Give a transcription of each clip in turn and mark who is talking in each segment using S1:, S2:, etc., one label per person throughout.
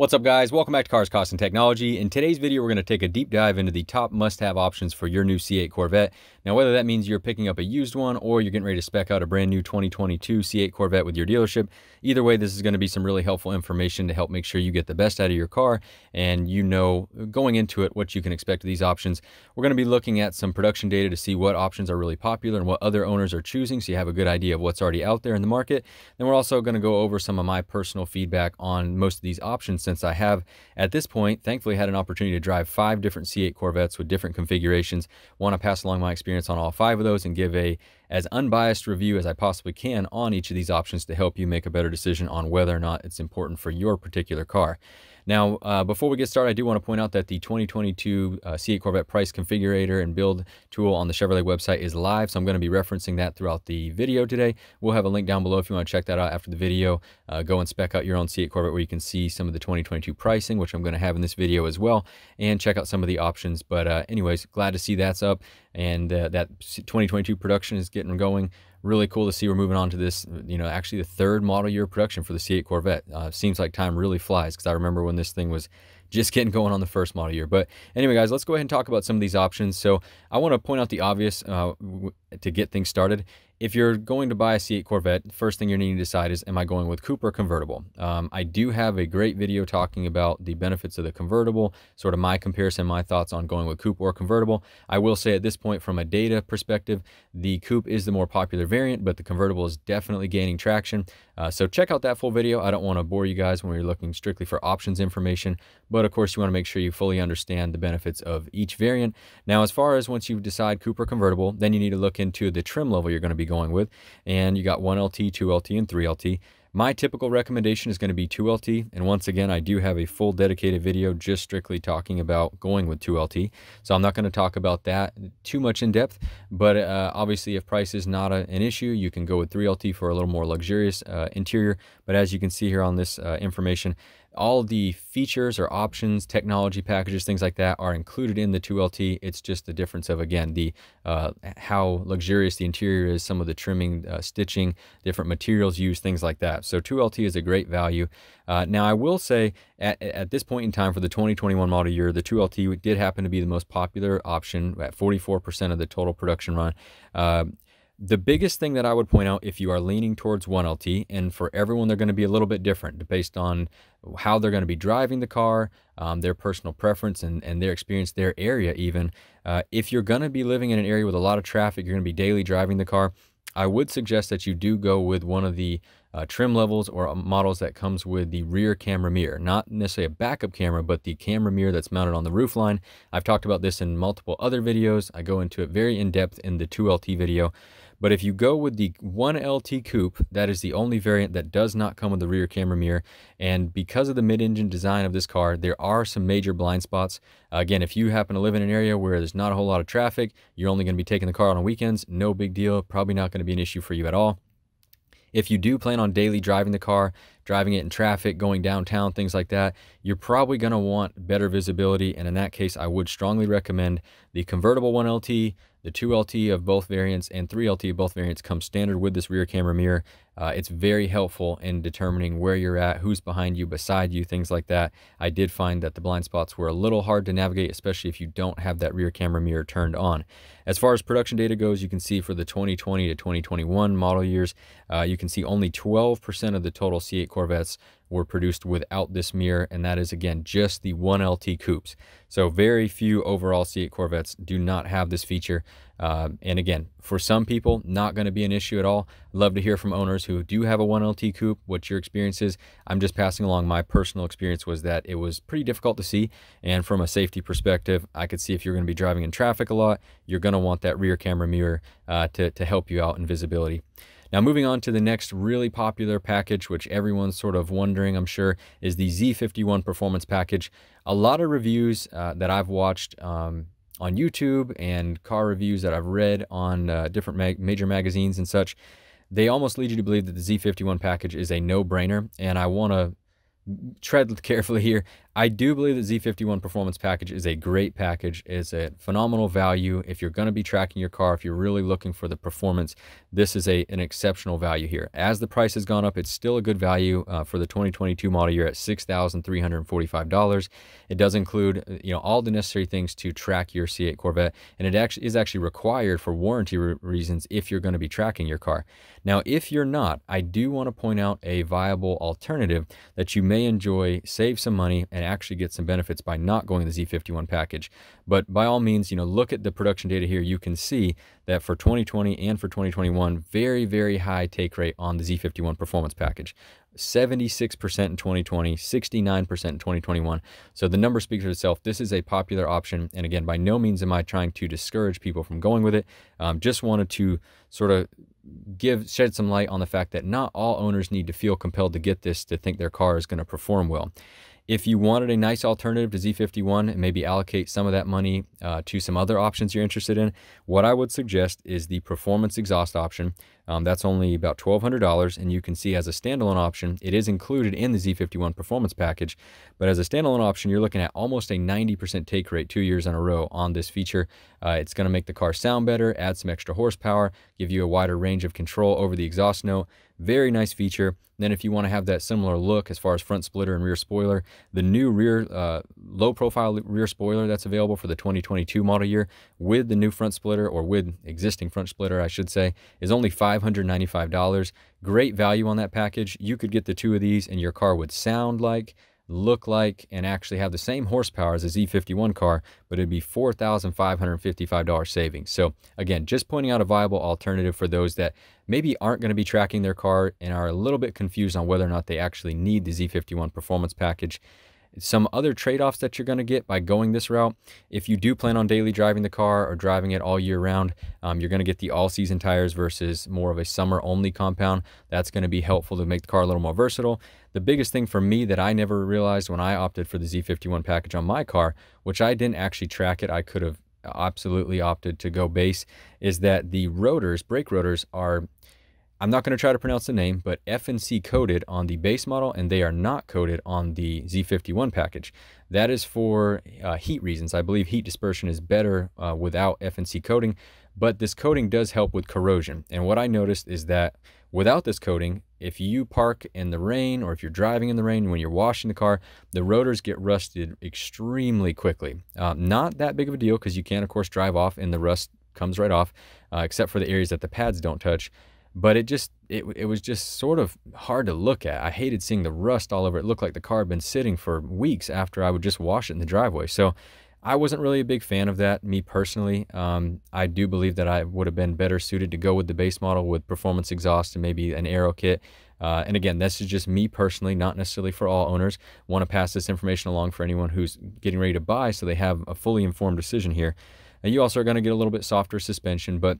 S1: What's up guys, welcome back to Cars Cost and Technology. In today's video, we're going to take a deep dive into the top must-have options for your new C8 Corvette. Now, whether that means you're picking up a used one or you're getting ready to spec out a brand new 2022 C8 Corvette with your dealership, either way, this is going to be some really helpful information to help make sure you get the best out of your car and you know going into it what you can expect of these options. We're going to be looking at some production data to see what options are really popular and what other owners are choosing so you have a good idea of what's already out there in the market. Then we're also going to go over some of my personal feedback on most of these options since I have, at this point, thankfully had an opportunity to drive five different C8 Corvettes with different configurations. Want to pass along my experience on all five of those and give a as unbiased review as I possibly can on each of these options to help you make a better decision on whether or not it's important for your particular car. Now, uh, before we get started, I do want to point out that the 2022 uh, C8 Corvette price configurator and build tool on the Chevrolet website is live, so I'm going to be referencing that throughout the video today. We'll have a link down below if you want to check that out after the video. Uh, go and spec out your own C8 Corvette where you can see some of the 2022 pricing, which I'm going to have in this video as well, and check out some of the options. But uh, anyways, glad to see that's up and uh, that 2022 production is getting going really cool to see we're moving on to this, you know, actually the third model year production for the C8 Corvette. Uh, seems like time really flies because I remember when this thing was just getting going on the first model year. But anyway, guys, let's go ahead and talk about some of these options. So I want to point out the obvious uh, to get things started if you're going to buy a C8 Corvette, first thing you're needing to decide is, am I going with coupe or convertible? Um, I do have a great video talking about the benefits of the convertible, sort of my comparison, my thoughts on going with coupe or convertible. I will say at this point, from a data perspective, the coupe is the more popular variant, but the convertible is definitely gaining traction. Uh, so check out that full video. I don't want to bore you guys when you're looking strictly for options information, but of course you want to make sure you fully understand the benefits of each variant. Now, as far as once you decide coupe or convertible, then you need to look into the trim level you're going to be going with. And you got 1LT, 2LT, and 3LT. My typical recommendation is going to be 2LT. And once again, I do have a full dedicated video just strictly talking about going with 2LT. So I'm not going to talk about that too much in depth. But uh, obviously, if price is not a, an issue, you can go with 3LT for a little more luxurious uh, interior. But as you can see here on this uh, information, all the features or options, technology packages, things like that are included in the 2LT. It's just the difference of, again, the uh, how luxurious the interior is, some of the trimming, uh, stitching, different materials used, things like that. So 2LT is a great value. Uh, now, I will say at, at this point in time for the 2021 model year, the 2LT did happen to be the most popular option at 44% of the total production run. The biggest thing that I would point out if you are leaning towards 1LT, and for everyone, they're going to be a little bit different based on how they're going to be driving the car, um, their personal preference, and, and their experience, their area, even. Uh, if you're going to be living in an area with a lot of traffic, you're going to be daily driving the car, I would suggest that you do go with one of the uh, trim levels or uh, models that comes with the rear camera mirror. Not necessarily a backup camera, but the camera mirror that's mounted on the roofline. I've talked about this in multiple other videos. I go into it very in depth in the 2LT video. But if you go with the 1LT Coupe, that is the only variant that does not come with the rear camera mirror. And because of the mid-engine design of this car, there are some major blind spots. Again, if you happen to live in an area where there's not a whole lot of traffic, you're only going to be taking the car on weekends, no big deal. Probably not going to be an issue for you at all. If you do plan on daily driving the car, driving it in traffic, going downtown, things like that, you're probably going to want better visibility. And in that case, I would strongly recommend the convertible 1LT, the 2LT of both variants, and 3LT of both variants come standard with this rear camera mirror. Uh, it's very helpful in determining where you're at, who's behind you, beside you, things like that. I did find that the blind spots were a little hard to navigate, especially if you don't have that rear camera mirror turned on. As far as production data goes, you can see for the 2020 to 2021 model years, uh, you can see only 12% of the total C8 Corvettes were produced without this mirror, and that is again just the 1LT coupes. So very few overall C8 Corvettes do not have this feature. Uh, and again, for some people, not going to be an issue at all. Love to hear from owners who do have a 1LT coupe, what your experience is. I'm just passing along my personal experience was that it was pretty difficult to see. And from a safety perspective, I could see if you're going to be driving in traffic a lot, you're going to want that rear camera mirror uh, to, to help you out in visibility. Now, moving on to the next really popular package, which everyone's sort of wondering, I'm sure, is the Z51 Performance Package. A lot of reviews uh, that I've watched um, on YouTube and car reviews that I've read on uh, different major magazines and such, they almost lead you to believe that the Z51 package is a no-brainer. And I want to tread carefully here. I do believe the Z51 Performance Package is a great package. It's a phenomenal value. If you're going to be tracking your car, if you're really looking for the performance, this is a an exceptional value here. As the price has gone up, it's still a good value uh, for the 2022 model year at $6,345. It does include, uh, you know, all the necessary things to track your C8 Corvette, and it actually is actually required for warranty re reasons if you're going to be tracking your car. Now, if you're not, I do want to point out a viable alternative that you may enjoy, save some money, and actually get some benefits by not going the Z51 package. But by all means, you know, look at the production data here. You can see that for 2020 and for 2021, very, very high take rate on the Z51 performance package. 76% in 2020, 69% in 2021. So the number speaks for itself. This is a popular option. And again, by no means am I trying to discourage people from going with it. Um, just wanted to sort of give shed some light on the fact that not all owners need to feel compelled to get this to think their car is going to perform well. If you wanted a nice alternative to Z51 and maybe allocate some of that money uh, to some other options you're interested in, what I would suggest is the performance exhaust option. Um, that's only about $1,200, and you can see as a standalone option, it is included in the Z51 performance package. But as a standalone option, you're looking at almost a 90% take rate two years in a row on this feature. Uh, it's going to make the car sound better, add some extra horsepower, give you a wider range of control over the exhaust note. Very nice feature. Then if you want to have that similar look as far as front splitter and rear spoiler, the new rear uh, low profile rear spoiler that's available for the 2022 model year with the new front splitter or with existing front splitter, I should say, is only $595. Great value on that package. You could get the two of these and your car would sound like look like and actually have the same horsepower as a Z51 car, but it'd be $4,555 savings. So again, just pointing out a viable alternative for those that maybe aren't going to be tracking their car and are a little bit confused on whether or not they actually need the Z51 performance package. Some other trade-offs that you're going to get by going this route, if you do plan on daily driving the car or driving it all year round, um, you're going to get the all-season tires versus more of a summer-only compound. That's going to be helpful to make the car a little more versatile. The biggest thing for me that I never realized when I opted for the Z51 package on my car, which I didn't actually track it, I could have absolutely opted to go base, is that the rotors, brake rotors, are I'm not going to try to pronounce the name, but FNC coated on the base model, and they are not coated on the Z51 package. That is for uh, heat reasons. I believe heat dispersion is better uh, without FNC coating, but this coating does help with corrosion. And what I noticed is that without this coating, if you park in the rain or if you're driving in the rain when you're washing the car, the rotors get rusted extremely quickly. Um, not that big of a deal because you can, of course, drive off and the rust comes right off, uh, except for the areas that the pads don't touch but it just it, it was just sort of hard to look at. I hated seeing the rust all over it. Looked like the car had been sitting for weeks after i would just wash it in the driveway. So i wasn't really a big fan of that me personally. Um, i do believe that i would have been better suited to go with the base model with performance exhaust and maybe an aero kit. Uh, and again, this is just me personally, not necessarily for all owners. Want to pass this information along for anyone who's getting ready to buy so they have a fully informed decision here. And you also are going to get a little bit softer suspension, but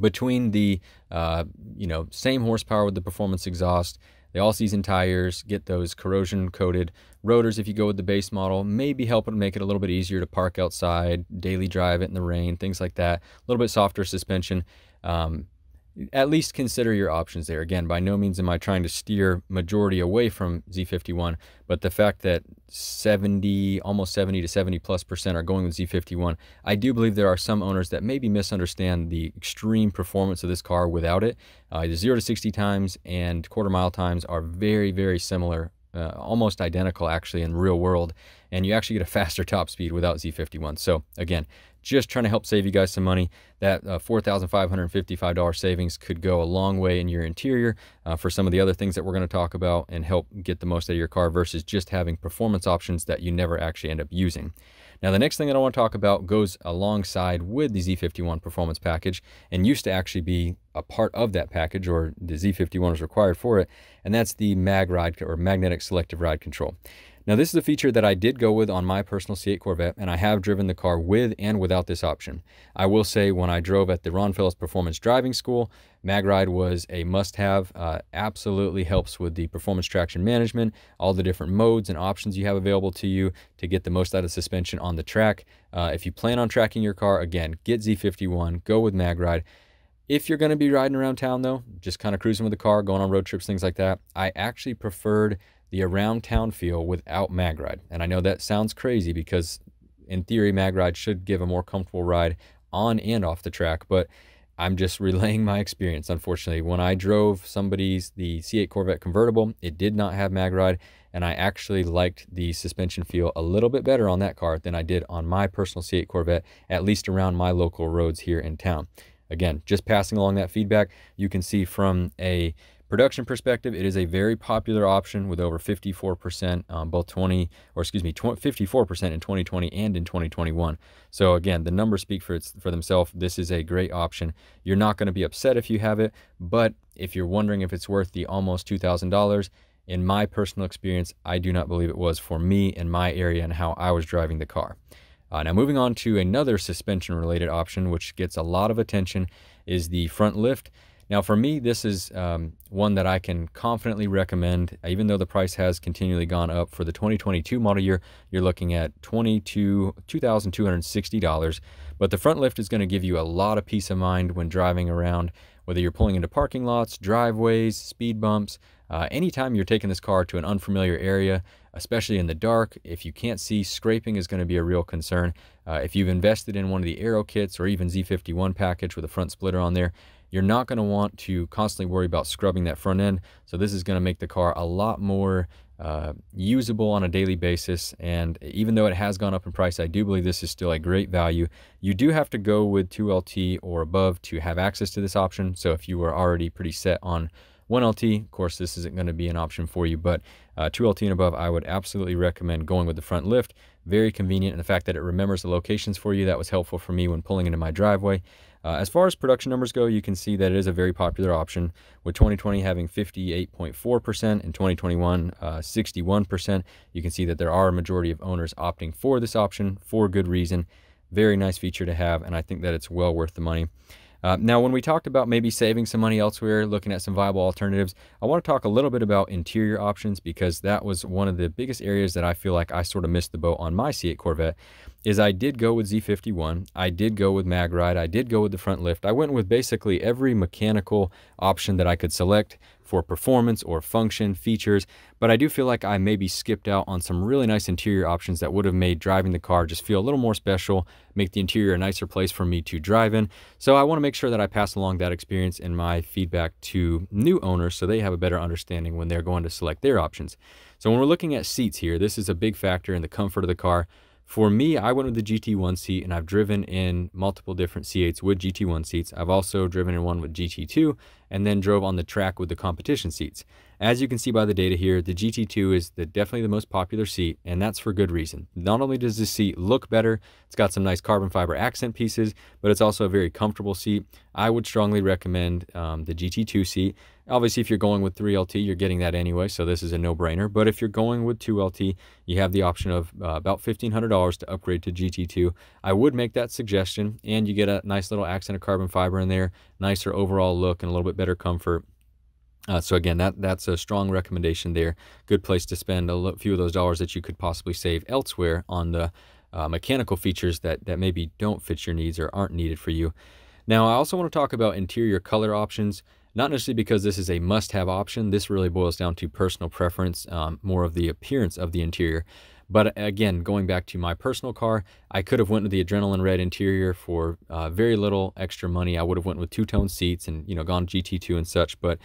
S1: between the uh, you know same horsepower with the performance exhaust the all-season tires get those corrosion coated rotors if you go with the base model maybe help it make it a little bit easier to park outside daily drive it in the rain things like that. A little bit softer suspension um, at least consider your options there. Again, by no means am I trying to steer majority away from Z51, but the fact that 70, almost 70 to 70 plus percent are going with Z51, I do believe there are some owners that maybe misunderstand the extreme performance of this car without it. Uh, the 0 to 60 times and quarter mile times are very, very similar uh, almost identical actually in real world and you actually get a faster top speed without Z51 so again just trying to help save you guys some money that uh, $4,555 savings could go a long way in your interior uh, for some of the other things that we're going to talk about and help get the most out of your car versus just having performance options that you never actually end up using now, the next thing that I want to talk about goes alongside with the Z51 performance package and used to actually be a part of that package or the Z51 is required for it, and that's the mag ride or magnetic selective ride control. Now this is a feature that I did go with on my personal C8 Corvette and I have driven the car with and without this option. I will say when I drove at the Ron Fellows Performance Driving School, MagRide was a must-have, uh, absolutely helps with the performance traction management, all the different modes and options you have available to you to get the most out of suspension on the track. Uh, if you plan on tracking your car, again, get Z51, go with MagRide. If you're going to be riding around town though, just kind of cruising with the car, going on road trips, things like that, I actually preferred the around town feel without MagRide. And I know that sounds crazy because in theory, MagRide should give a more comfortable ride on and off the track, but I'm just relaying my experience. Unfortunately, when I drove somebody's the C8 Corvette convertible, it did not have MagRide, and I actually liked the suspension feel a little bit better on that car than I did on my personal C8 Corvette, at least around my local roads here in town. Again, just passing along that feedback, you can see from a production perspective, it is a very popular option with over 54%, um, both 20, or excuse me, 54% in 2020 and in 2021. So again, the numbers speak for, its, for themselves. This is a great option. You're not going to be upset if you have it, but if you're wondering if it's worth the almost $2,000, in my personal experience, I do not believe it was for me in my area and how I was driving the car. Uh, now moving on to another suspension related option, which gets a lot of attention, is the front lift. Now, for me, this is um, one that I can confidently recommend, even though the price has continually gone up. For the 2022 model year, you're looking at $22,260. But the front lift is going to give you a lot of peace of mind when driving around, whether you're pulling into parking lots, driveways, speed bumps. Uh, anytime you're taking this car to an unfamiliar area, especially in the dark, if you can't see, scraping is going to be a real concern. Uh, if you've invested in one of the Aero kits or even Z51 package with a front splitter on there, you're not going to want to constantly worry about scrubbing that front end. So this is going to make the car a lot more uh, usable on a daily basis. And even though it has gone up in price, I do believe this is still a great value. You do have to go with 2LT or above to have access to this option. So if you are already pretty set on 1LT, of course, this isn't going to be an option for you, but uh, 2LT and above, I would absolutely recommend going with the front lift. Very convenient, and the fact that it remembers the locations for you, that was helpful for me when pulling into my driveway. Uh, as far as production numbers go, you can see that it is a very popular option, with 2020 having 58.4% and 2021 uh, 61%. You can see that there are a majority of owners opting for this option for good reason. Very nice feature to have, and I think that it's well worth the money. Uh, now, when we talked about maybe saving some money elsewhere, looking at some viable alternatives, I want to talk a little bit about interior options because that was one of the biggest areas that I feel like I sort of missed the boat on my C8 Corvette. Is I did go with Z51, I did go with MagRide, I did go with the front lift. I went with basically every mechanical option that I could select for performance or function features, but I do feel like I maybe skipped out on some really nice interior options that would have made driving the car just feel a little more special, make the interior a nicer place for me to drive in. So I want to make sure that I pass along that experience in my feedback to new owners so they have a better understanding when they're going to select their options. So when we're looking at seats here, this is a big factor in the comfort of the car. For me, I went with the GT1 seat and I've driven in multiple different C8s with GT1 seats. I've also driven in one with GT2 and then drove on the track with the competition seats. As you can see by the data here, the GT2 is the, definitely the most popular seat, and that's for good reason. Not only does this seat look better, it's got some nice carbon fiber accent pieces, but it's also a very comfortable seat. I would strongly recommend um, the GT2 seat. Obviously, if you're going with 3LT, you're getting that anyway, so this is a no-brainer. But if you're going with 2LT, you have the option of uh, about $1,500 to upgrade to GT2. I would make that suggestion, and you get a nice little accent of carbon fiber in there, nicer overall look, and a little bit better comfort. Uh, so again, that that's a strong recommendation there. Good place to spend a few of those dollars that you could possibly save elsewhere on the uh, mechanical features that that maybe don't fit your needs or aren't needed for you. Now, I also want to talk about interior color options. Not necessarily because this is a must-have option. This really boils down to personal preference, um, more of the appearance of the interior. But again, going back to my personal car, I could have went with the adrenaline red interior for uh, very little extra money. I would have went with two-tone seats and you know gone GT2 and such. But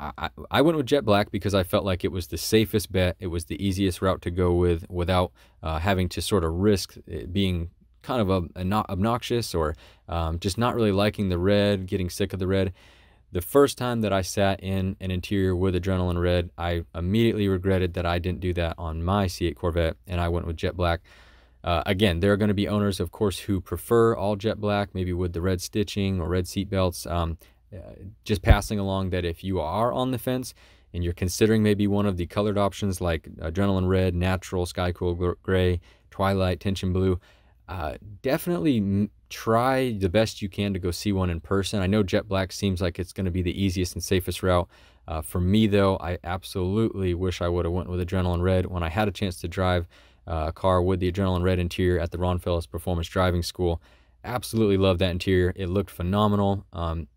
S1: I, I went with jet black because I felt like it was the safest bet. It was the easiest route to go with without uh, having to sort of risk being kind of a, a not obnoxious or um, just not really liking the red, getting sick of the red. The first time that I sat in an interior with adrenaline red, I immediately regretted that I didn't do that on my C8 Corvette and I went with jet black. Uh, again, there are going to be owners, of course, who prefer all jet black, maybe with the red stitching or red seat belts. Um, just passing along that if you are on the fence and you're considering maybe one of the colored options like adrenaline red, natural, sky cool gray, twilight, tension blue, uh, definitely try the best you can to go see one in person. I know jet black seems like it's going to be the easiest and safest route. Uh, for me, though, I absolutely wish I would have went with adrenaline red when I had a chance to drive uh, a car with the adrenaline red interior at the Ron Fellows Performance Driving School. Absolutely love that interior. It looked phenomenal. Um,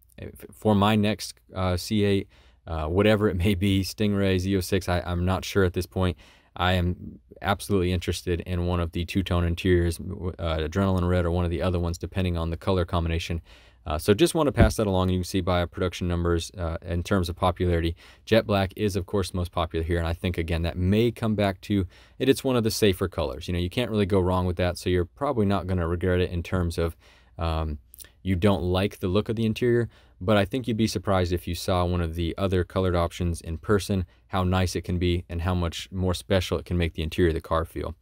S1: for my next uh, C8, uh, whatever it may be, Stingray, Z06, I, I'm not sure at this point. I am absolutely interested in one of the two-tone interiors, uh, Adrenaline Red or one of the other ones, depending on the color combination. Uh, so just want to pass that along. You can see by production numbers uh, in terms of popularity, Jet Black is of course most popular here, and I think again that may come back to it. It's one of the safer colors. You know, you can't really go wrong with that, so you're probably not going to regret it in terms of um, you don't like the look of the interior, but I think you'd be surprised if you saw one of the other colored options in person, how nice it can be and how much more special it can make the interior of the car feel.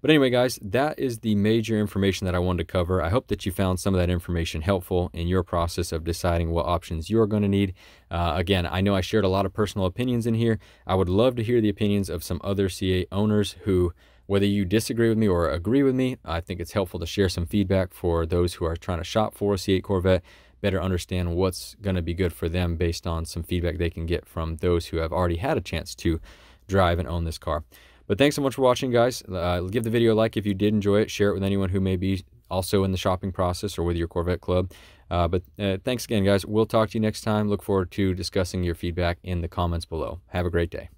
S1: But anyway, guys, that is the major information that I wanted to cover. I hope that you found some of that information helpful in your process of deciding what options you're going to need. Uh, again, I know I shared a lot of personal opinions in here. I would love to hear the opinions of some other C8 owners who whether you disagree with me or agree with me, I think it's helpful to share some feedback for those who are trying to shop for a C8 Corvette, better understand what's going to be good for them based on some feedback they can get from those who have already had a chance to drive and own this car. But thanks so much for watching, guys. Uh, give the video a like if you did enjoy it. Share it with anyone who may be also in the shopping process or with your Corvette club. Uh, but uh, thanks again, guys. We'll talk to you next time. Look forward to discussing your feedback in the comments below. Have a great day.